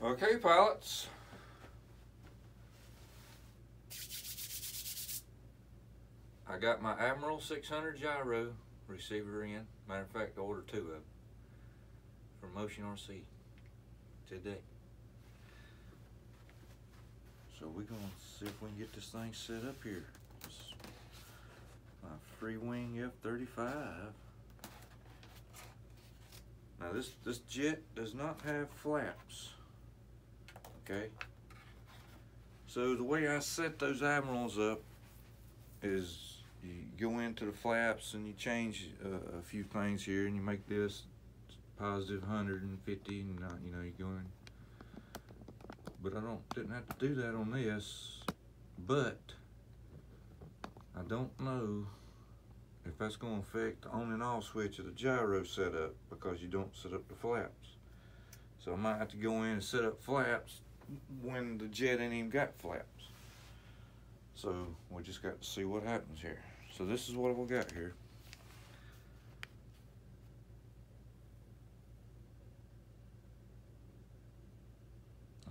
Okay, pilots. I got my Admiral 600 gyro receiver in. Matter of fact, I ordered two of them from Motion RC today. So we're gonna see if we can get this thing set up here. My Freewing F-35. Now this, this jet does not have flaps, okay? So the way I set those Admirals up is you go into the flaps and you change uh, a few things here and you make this positive 150 and uh, you know you're going. but I don't didn't have to do that on this but I don't know if that's going to affect the on and off switch of the gyro setup because you don't set up the flaps so I might have to go in and set up flaps when the jet ain't even got flaps. So we just got to see what happens here. So this is what we got here.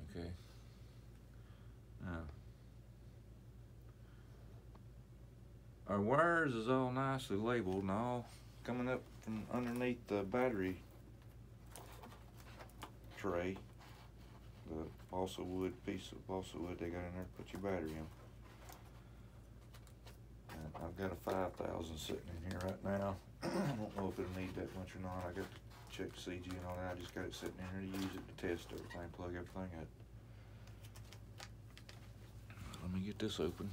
Okay. Now. Our wires is all nicely labeled and all coming up from underneath the battery tray the balsa wood piece of balsa wood they got in there to put your battery in. And I've got a 5000 sitting in here right now. I don't know if it'll need that much or not. I got to check CG and all that. I just got it sitting in here to use it to test everything plug everything up. Let me get this open.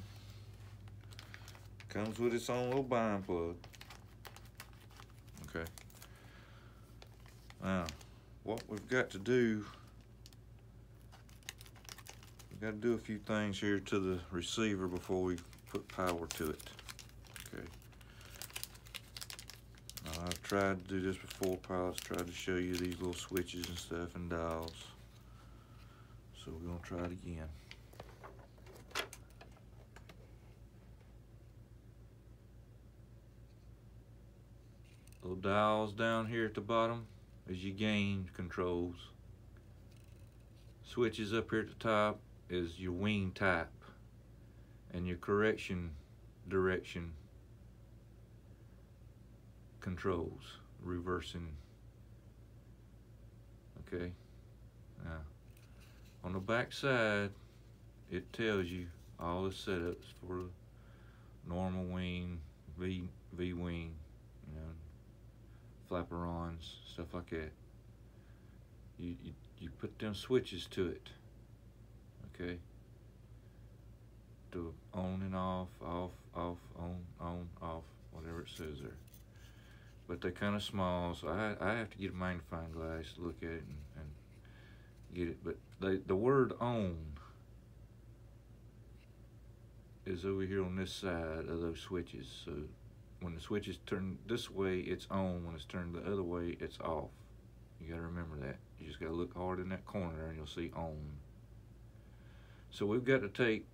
Comes with its own little bind plug. Okay. Now, what we've got to do, got to do a few things here to the receiver before we put power to it. Okay. Now, I've tried to do this before, pilots tried to show you these little switches and stuff and dials. So we're gonna try it again. Little dials down here at the bottom is your gain controls. Switches up here at the top is your wing type and your correction direction controls, reversing. Okay, now on the back side it tells you all the setups for normal wing, V, V wing, you know, flaperons, stuff like that. You, you, you put them switches to it, okay? To on and off, off, off, on, on, off, whatever it says there. But they're kind of small, so I, I have to get a magnifying glass to look at it and, and get it. But they, the word on is over here on this side of those switches. So when the switch is turned this way, it's on. When it's turned the other way, it's off. You gotta remember that. You just gotta look hard in that corner and you'll see on. So we've got to take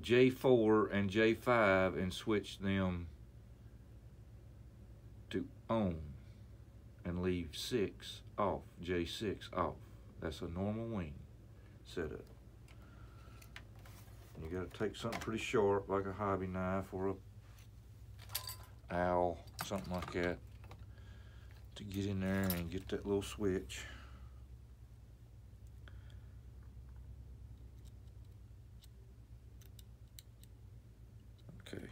J4 and J5 and switch them to on and leave 6 off, J6 off. That's a normal wing setup. You got to take something pretty sharp, like a hobby knife or a owl, something like that, to get in there and get that little switch. Okay.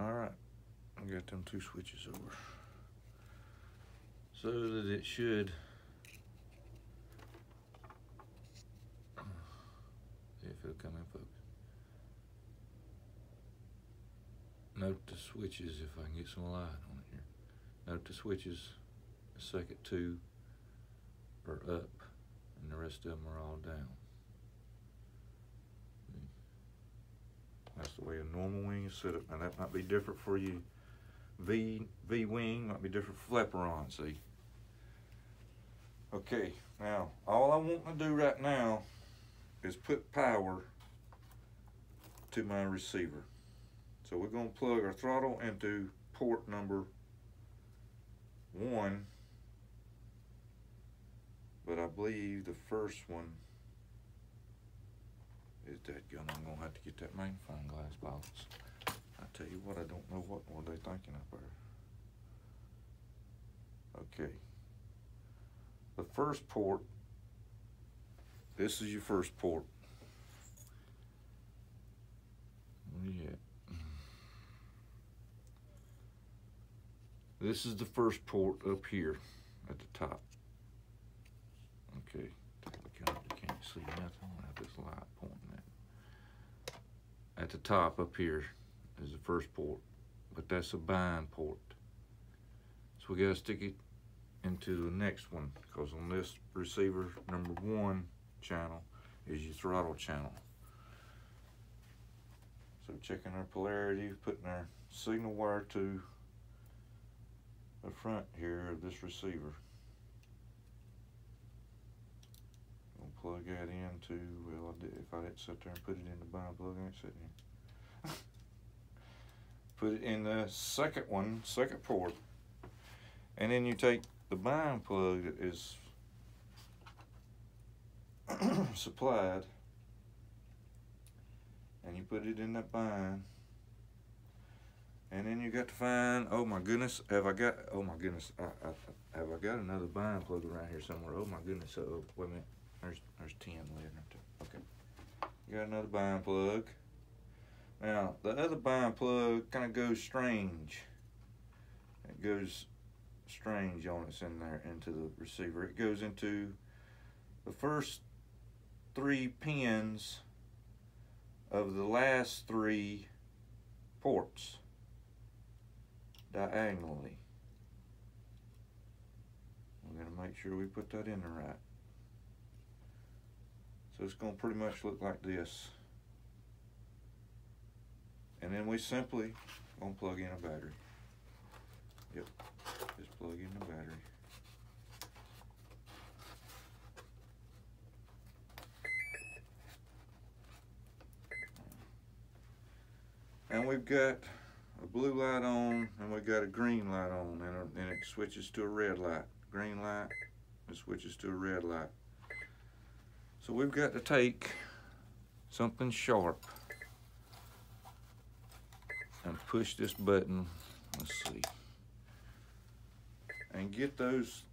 All right, Two switches over. So that it should if it'll come in focus. Note the switches if I can get some light on it here. Note the switches, the second two are up and the rest of them are all down. That's the way a normal wing is set up. Now that might be different for you. V V wing might be different for see? Okay, now all I want to do right now is put power to my receiver. So we're going to plug our throttle into port number one but I believe the first one is that gun. I'm gonna have to get that magnifying glass box. I tell you what, I don't know what were they thinking up there. Okay. The first port. This is your first port. Yeah. This is the first port up here at the top. Okay, you can't see nothing without this light pointing at. At the top up here is the first port, but that's a bind port. So we gotta stick it into the next one, because on this receiver, number one channel is your throttle channel. So checking our polarity, putting our signal wire to the front here of this receiver. Gonna plug that into, well, I did, if I didn't sit there and put it in the bind plug, I ain't sitting here. Put it in the second one, second port, and then you take the bind plug that is supplied and you put it in that bind and then you got to find, oh my goodness, have I got, oh my goodness, I, I, have I got another bind plug around here somewhere? Oh my goodness, oh, wait a minute, there's, there's 10 laying right there. Okay. You got another bind plug. Now, the other bind plug kind of goes strange. It goes strange on its in there into the receiver. It goes into the first three pins of the last three ports diagonally. We're going to make sure we put that in the right. So it's going to pretty much look like this. And then we simply to plug in a battery. Yep, just plug in the battery. And we've got a blue light on and we've got a green light on and, a, and it switches to a red light. Green light, it switches to a red light. So we've got to take something sharp and push this button, let's see, and get those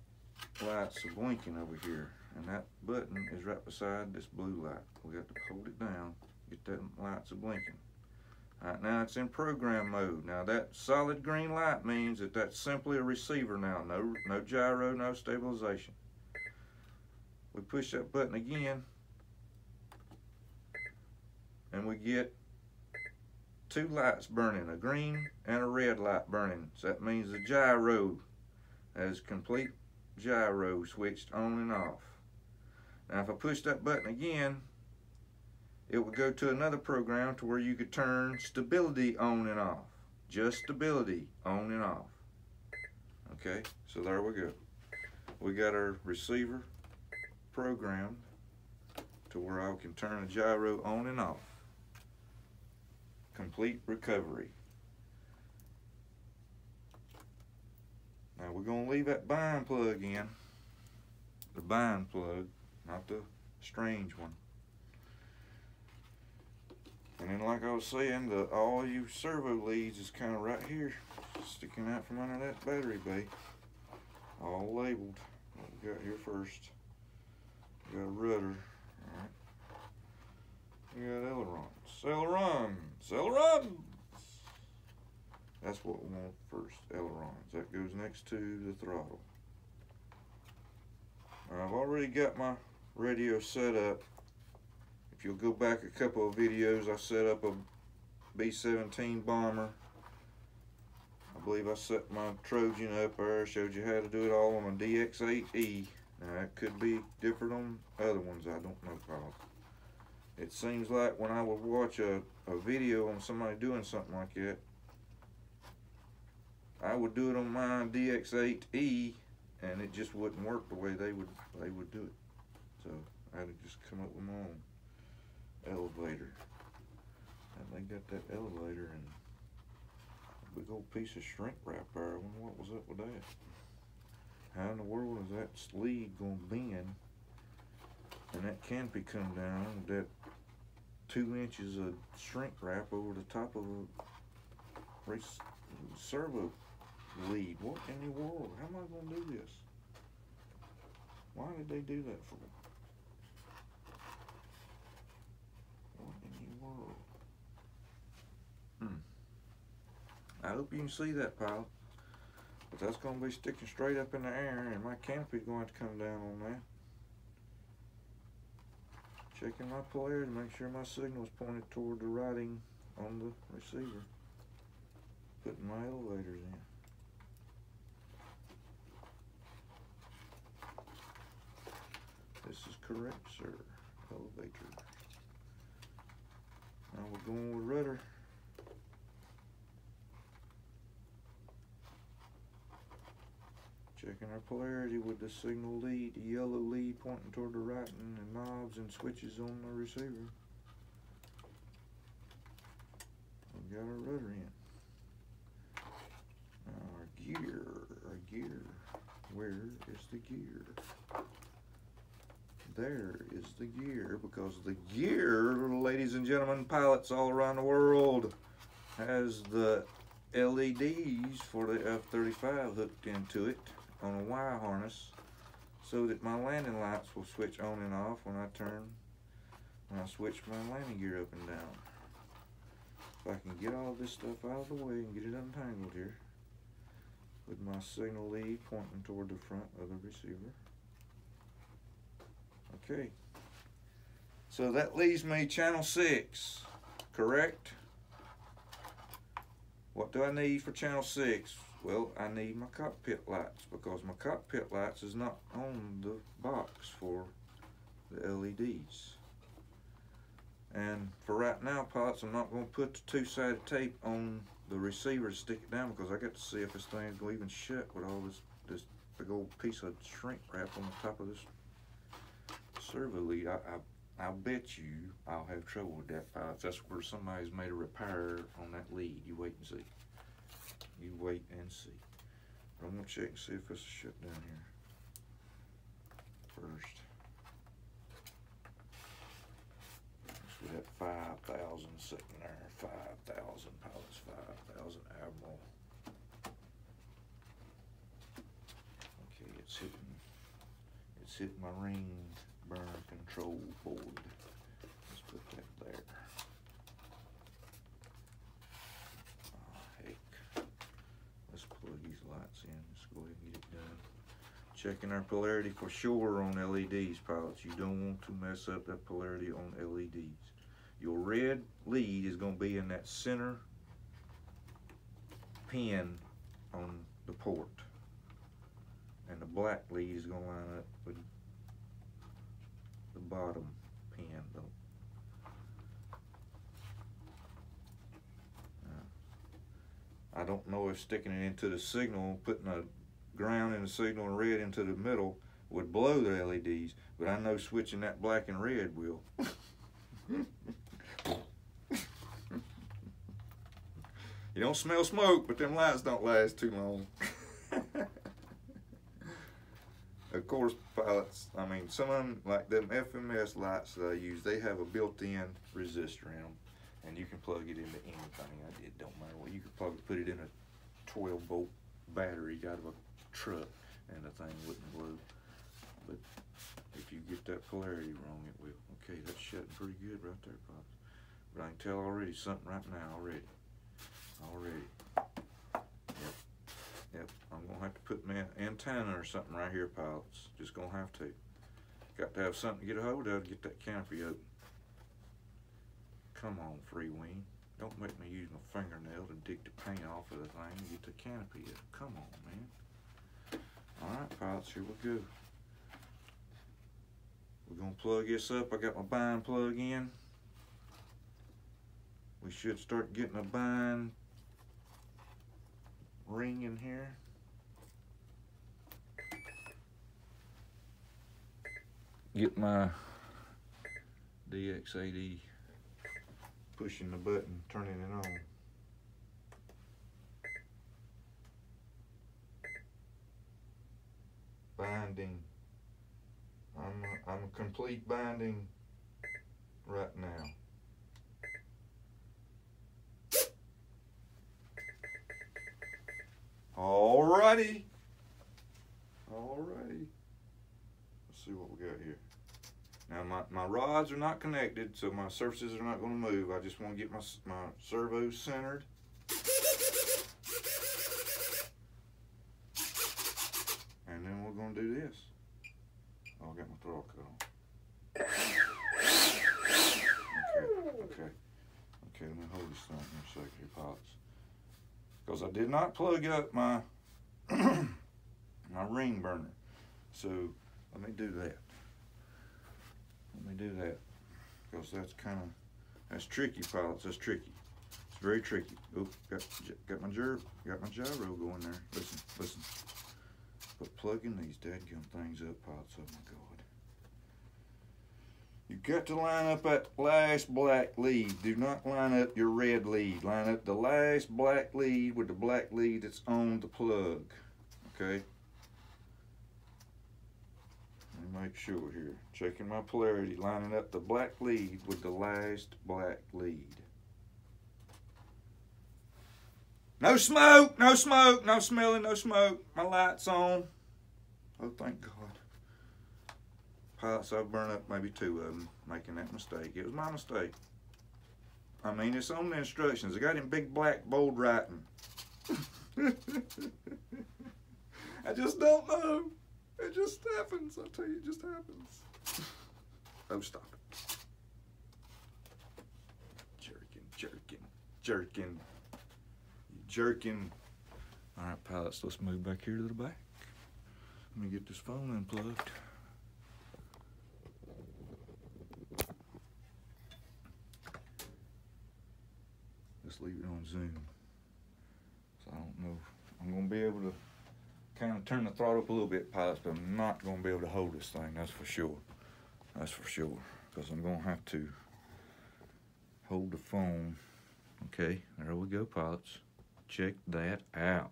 lights blinking over here. And that button is right beside this blue light. We got to hold it down, get that lights blinking. Right, now it's in program mode. Now that solid green light means that that's simply a receiver now. No, no gyro, no stabilization. We push that button again and we get two lights burning, a green and a red light burning. So that means the gyro has complete gyro switched on and off. Now if I push that button again, it would go to another program to where you could turn stability on and off. Just stability on and off. Okay, so there we go. We got our receiver programmed to where I can turn the gyro on and off. Complete recovery. Now we're going to leave that bind plug in. The bind plug, not the strange one. And then like I was saying, the all you servo leads is kind of right here, sticking out from under that battery bay. All labeled. What we got here first. We got a rudder. Alright. We got ailerons. Ailerons! Ailerons! That's what we want first, ailerons. That goes next to the throttle. I've already got my radio set up if you'll go back a couple of videos, I set up a B-17 bomber. I believe I set my Trojan up there, showed you how to do it all on a DX8E. Now, it could be different on other ones, I don't know, Paul. It seems like when I would watch a, a video on somebody doing something like that, I would do it on my DX8E, and it just wouldn't work the way they would they would do it. So I had to just come up with my own elevator. And they got that elevator and a big old piece of shrink wrap there. I wonder what was up with that. How in the world is that sleeve going to bend and that canopy come down that two inches of shrink wrap over the top of a race servo lead. What in the world? How am I gonna do this? Why did they do that for? What in the world? Hmm. I hope you can see that pile. But that's gonna be sticking straight up in the air and my canopy's going to come down on that. Checking my to make sure my signal is pointed toward the writing on the receiver. Putting my elevators in. This is correct, sir. Elevator. Now we're going with rudder. Checking our polarity with the signal lead, the yellow lead pointing toward the right and the knobs and switches on the receiver. We got our rudder in. Now our gear, our gear. Where is the gear? There is the gear because the gear, ladies and gentlemen, pilots all around the world, has the LEDs for the F-35 hooked into it on a wire harness so that my landing lights will switch on and off when I turn, when I switch my landing gear up and down. If I can get all this stuff out of the way and get it untangled here with my signal lead pointing toward the front of the receiver. Okay. So that leaves me channel 6, correct? What do I need for channel 6? Well, I need my cockpit lights because my cockpit lights is not on the box for the LEDs. And for right now, pilots, I'm not going to put the two-sided tape on the receiver to stick it down because I got to see if this thing's going to even shut with all this, this big old piece of shrink wrap on the top of this servo lead. I, I, I'll bet you I'll have trouble with that, pilots. That's where somebody's made a repair on that lead. You wait and see. Wait and see. But I'm gonna check and see if it's shut down here first. We have five thousand sitting there, five thousand pilots, five thousand admiral. Okay, it's hitting, it's hitting my ring burn control board. Let's put that there. lights in. Let's go ahead and get it done. Checking our polarity for sure on LEDs, pilots. You don't want to mess up that polarity on LEDs. Your red lead is going to be in that center pin on the port. And the black lead is going to line up with the bottom pin. Though. Uh, I don't know if sticking it into the signal, putting a ground in the signal and red into the middle would blow the LEDs, but I know switching that black and red will. you don't smell smoke, but them lights don't last too long. of course, pilots, I mean, some of them, like them FMS lights that I use, they have a built-in resistor in them and you can plug it into anything. It don't matter what. You could probably put it in a 12 volt battery out of a truck and the thing wouldn't blow. But if you get that polarity wrong, it will. Okay, that's shutting pretty good right there, Pops. But I can tell already something right now already. Already. Yep. Yep. I'm gonna have to put my antenna or something right here, pilots. Just gonna have to. Got to have something to get a hold of to get that canopy open. Come on, Freewing. Don't make me use my fingernail to dig the paint off of the thing and get the canopy up. Come on, man. Alright, pilots, here we go. We're to plug this up. I got my bind plug in. We should start getting a bind ring in here. Get my DX8E pushing the button, turning it on. Binding. I'm I'm complete binding right now. Alrighty. Alrighty. Let's see what we got here. Now my, my rods are not connected, so my surfaces are not going to move. I just want to get my, my servos centered. And then we're going to do this. Oh, I got my throttle cut on. Okay, okay. Okay, let me hold this thing here a second here, pots. Because I did not plug up my my ring burner. So let me do that. Let me do that. Because that's kind of, that's tricky, pilots. That's tricky. It's very tricky. Oh, got, got my gyro, got my gyro going there. Listen, listen. But plugging these dadgum things up, pilots, oh my God. You got to line up that last black lead. Do not line up your red lead. Line up the last black lead with the black lead that's on the plug. Okay? make sure here. Checking my polarity, lining up the black lead with the last black lead. No smoke, no smoke, no smelling, no smoke. My light's on. Oh, thank God. Pilots, I've burned up maybe two of them making that mistake. It was my mistake. I mean, it's on the instructions. I got in big black bold writing. I just don't know. It just happens. I tell you, it just happens. Oh, stop it. Jerking, jerking, jerking. Jerking. All right, pilots, let's move back here to the back. Let me get this phone unplugged. Leave it on Zoom. So I don't know. I'm to be able to kind of turn the throttle up a little bit, pilots, but I'm not to be able to hold this thing, that's for sure. That's for sure, because I'm to have to hold the phone. Okay, there we go, pilots. Check that out.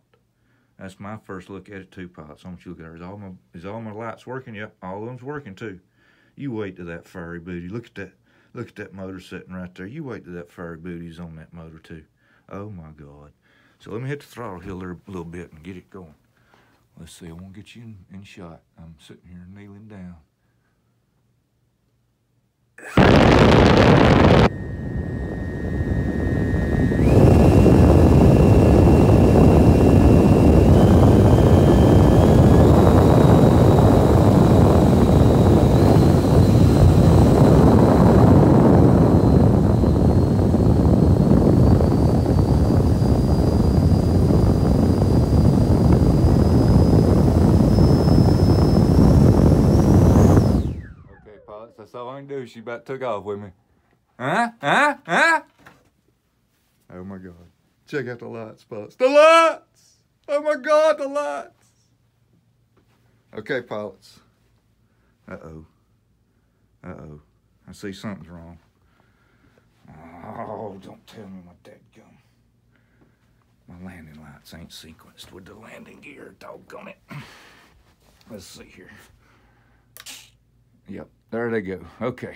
That's my first look at it too, pilots. I want you to look at. Is all my, is all my lights working? Yep, all of them's working too. You wait to that fiery booty. Look at that. Look at that motor sitting right there. You wait till that fiery booty's on that motor too. Oh my God. So let me hit the throttle here a little bit and get it going. Let's see, I won't get you in, in shot. I'm sitting here kneeling down. She about took off with me. Huh? Huh? Huh? Oh my God. Check out the light spots. The lights! Oh my God, the lights! Okay, pilots. Uh-oh. Uh-oh. I see something's wrong. Oh, don't tell me my dead gum. My landing lights ain't sequenced with the landing gear, doggone it. Let's see here. Yep, there they go. Okay.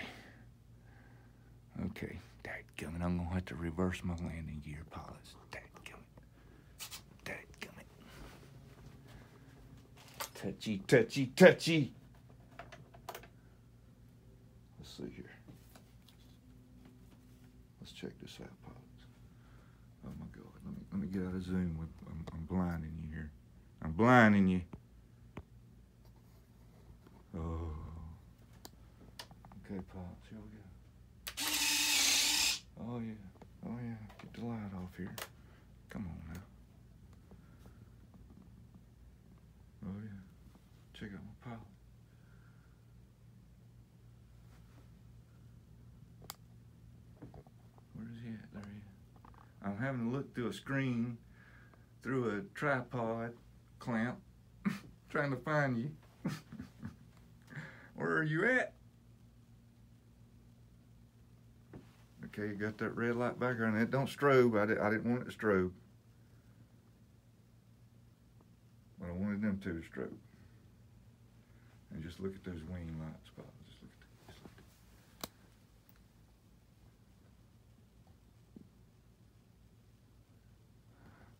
Okay. Dadgummit, I'm gonna have to reverse my landing gear pilots. Dadgummit. Dadgummit. Touchy, touchy, touchy. Let's see here. Let's check this out, pilots. Oh my God, let me, let me get out of zoom. I'm, I'm blinding you here. I'm blinding you. Oh. Okay, Pops, here we go. Oh, yeah. Oh, yeah. Get the light off here. Come on now. Oh, yeah. Check out my pilot. Where's he at? There he is. I'm having to look through a screen, through a tripod clamp, trying to find you. Where are you at? Okay, you got that red light background. It don't strobe. I, did, I didn't want it to strobe. But I wanted them to strobe. And just look at those wing lights, Bob. Just look at just look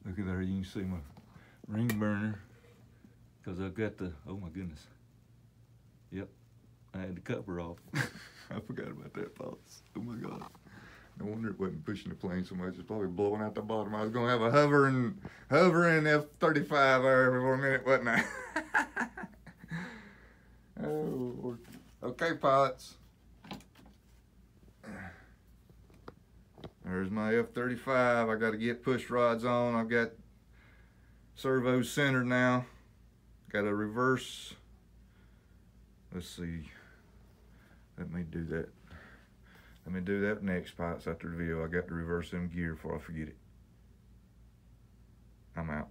at Look at there, you can see my ring burner. Cause I've got the, oh my goodness. Yep, I had the cover off. I forgot about that, folks. Oh my God. No wonder it wasn't pushing the plane so much. It's probably blowing out the bottom. I was gonna have a hovering, hovering F-35 there for a minute, wasn't I? oh, okay, pilots. There's my F-35. I got to get push rods on. I've got servos centered now. Got a reverse. Let's see. Let me do that. Let me do that next pilots after the video. I got to reverse them gear before I forget it. I'm out.